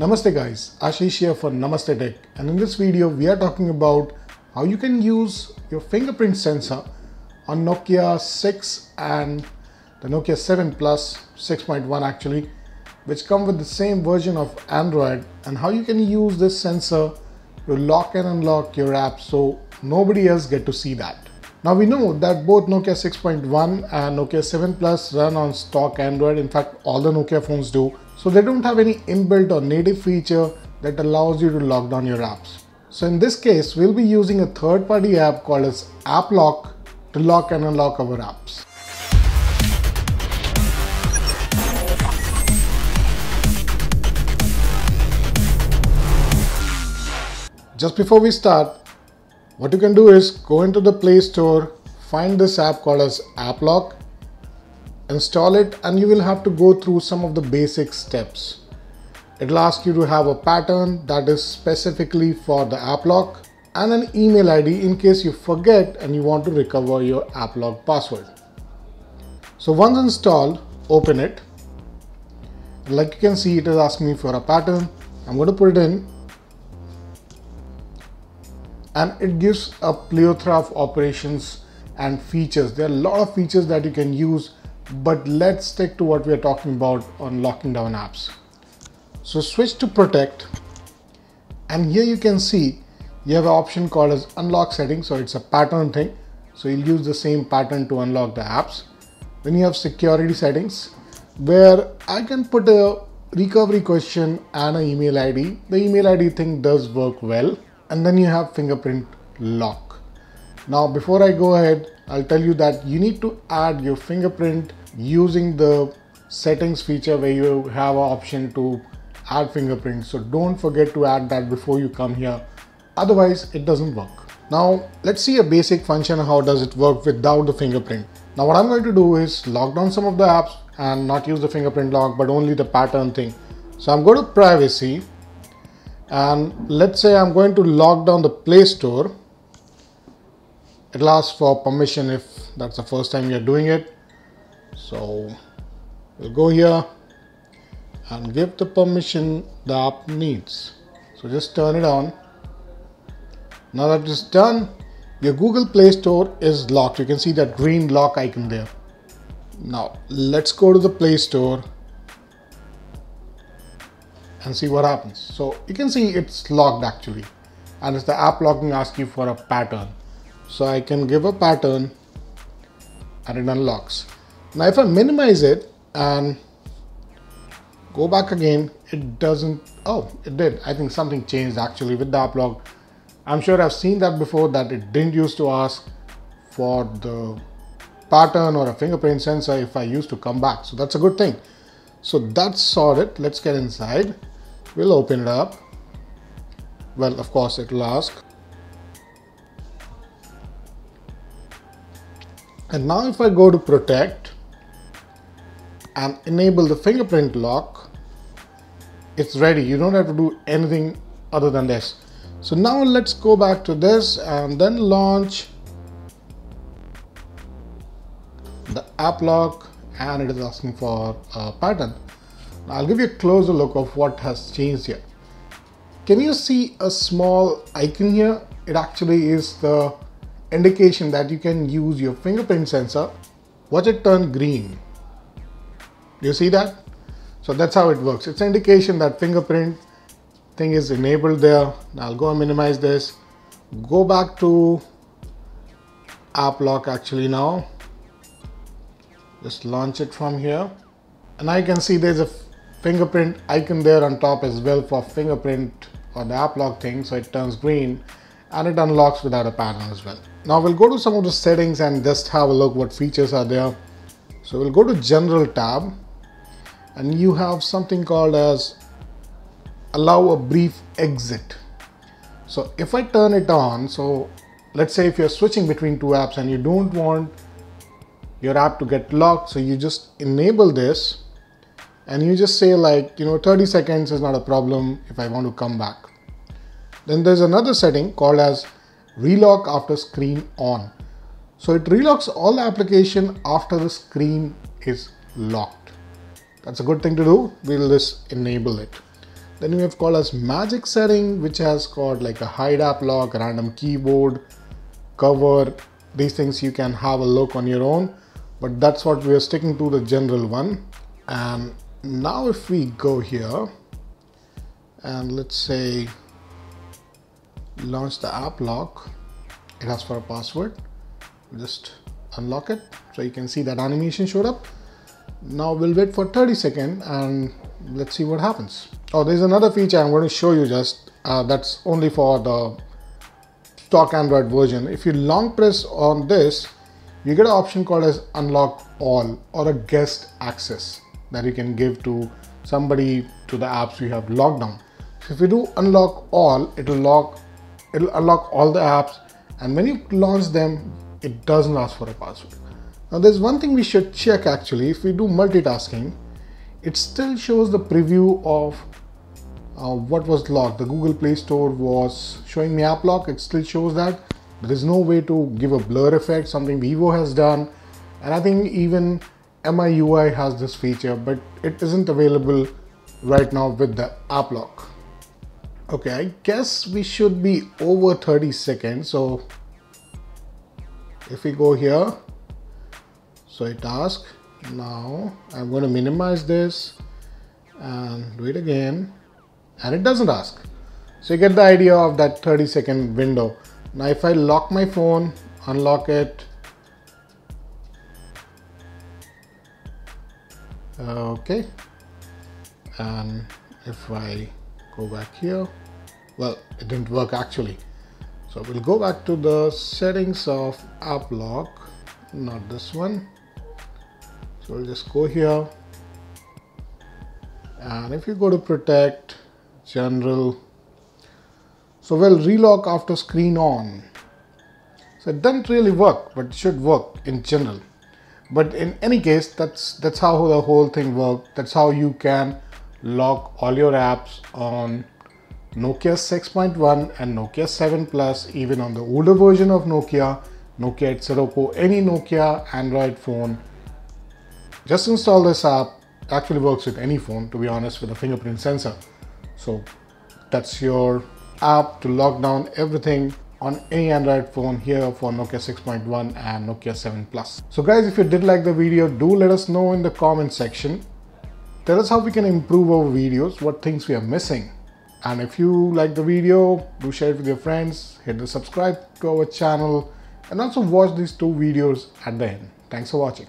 Namaste guys, Ashish here for Namaste Tech and in this video we are talking about how you can use your fingerprint sensor on Nokia 6 and the Nokia 7 Plus 6.1 actually which come with the same version of Android and how you can use this sensor to lock and unlock your app so nobody else get to see that. Now we know that both Nokia 6.1 and Nokia 7 Plus run on stock Android. In fact, all the Nokia phones do. So they don't have any inbuilt or native feature that allows you to lock down your apps. So in this case, we'll be using a third-party app called as AppLock to lock and unlock our apps. Just before we start, what you can do is go into the Play Store, find this app called as AppLock, install it and you will have to go through some of the basic steps. It'll ask you to have a pattern that is specifically for the app lock and an email ID in case you forget and you want to recover your AppLock password. So once installed, open it. Like you can see, it is asking me for a pattern. I'm going to put it in and it gives a plethora of operations and features. There are a lot of features that you can use, but let's stick to what we are talking about on locking down apps. So switch to protect and here you can see you have an option called as unlock settings. So it's a pattern thing. So you'll use the same pattern to unlock the apps. Then you have security settings where I can put a recovery question and an email ID. The email ID thing does work well and then you have fingerprint lock. Now before I go ahead, I'll tell you that you need to add your fingerprint using the settings feature where you have an option to add fingerprint. So don't forget to add that before you come here. Otherwise it doesn't work. Now let's see a basic function how does it work without the fingerprint. Now what I'm going to do is lock down some of the apps and not use the fingerprint lock but only the pattern thing. So I'm going to privacy and let's say I'm going to lock down the Play Store it'll ask for permission if that's the first time you're doing it so we'll go here and give the permission the app needs so just turn it on now that it's done your Google Play Store is locked you can see that green lock icon there now let's go to the Play Store and see what happens. So you can see it's locked actually and it's the app locking asking for a pattern. So I can give a pattern and it unlocks. Now if I minimize it and go back again, it doesn't, oh, it did. I think something changed actually with the lock. I'm sure I've seen that before that it didn't used to ask for the pattern or a fingerprint sensor if I used to come back. So that's a good thing. So that's sorted. Let's get inside. We'll open it up. Well, of course, it will ask. And now if I go to protect and enable the fingerprint lock, it's ready. You don't have to do anything other than this. So now let's go back to this and then launch the app lock and it is asking for a pattern. I'll give you a closer look of what has changed here. Can you see a small icon here? It actually is the indication that you can use your fingerprint sensor. Watch it turn green. You see that? So that's how it works. It's an indication that fingerprint thing is enabled there. Now I'll go and minimize this. Go back to app lock actually now. Just launch it from here. And I can see there's a fingerprint icon there on top as well for fingerprint or the app lock thing so it turns green and it unlocks without a pattern as well. Now we'll go to some of the settings and just have a look what features are there. So we'll go to general tab and you have something called as allow a brief exit. So if I turn it on, so let's say if you're switching between two apps and you don't want your app to get locked, so you just enable this and you just say like you know 30 seconds is not a problem if I want to come back. Then there's another setting called as relock after screen on. So it relocks all the application after the screen is locked. That's a good thing to do. We'll just enable it. Then we have called as magic setting, which has got like a hide app lock, random keyboard, cover. These things you can have a look on your own, but that's what we are sticking to the general one. And now if we go here and let's say launch the app lock, it has for a password. Just unlock it. So you can see that animation showed up. Now we'll wait for 30 seconds and let's see what happens. Oh, there's another feature I'm going to show you just uh, that's only for the stock Android version. If you long press on this, you get an option called as unlock all or a guest access that you can give to somebody to the apps you have locked down. So if you do unlock all, it'll lock it'll unlock all the apps and when you launch them, it doesn't ask for a password. Now there's one thing we should check actually, if we do multitasking, it still shows the preview of uh, what was locked. The Google Play Store was showing me app lock, it still shows that. There is no way to give a blur effect, something Vivo has done. And I think even MIUI has this feature, but it isn't available right now with the app lock. Okay, I guess we should be over 30 seconds. So if we go here, so it asks, now I'm going to minimize this and do it again and it doesn't ask. So you get the idea of that 30 second window. Now if I lock my phone, unlock it, okay, and if I go back here, well, it didn't work actually. So we'll go back to the settings of app lock, not this one. So we'll just go here. And if you go to protect, general, so we'll relock after screen on. So it doesn't really work, but it should work in general. But in any case, that's that's how the whole thing works. That's how you can lock all your apps on Nokia 6.1 and Nokia 7 Plus, even on the older version of Nokia, Nokia 8 Sirocco, any Nokia Android phone. Just install this app. Actually works with any phone, to be honest, with a fingerprint sensor. So that's your app to lock down everything on any Android phone here for Nokia 6.1 and Nokia 7 Plus. So guys, if you did like the video, do let us know in the comment section. Tell us how we can improve our videos, what things we are missing. And if you like the video, do share it with your friends, hit the subscribe to our channel and also watch these two videos at the end. Thanks for watching.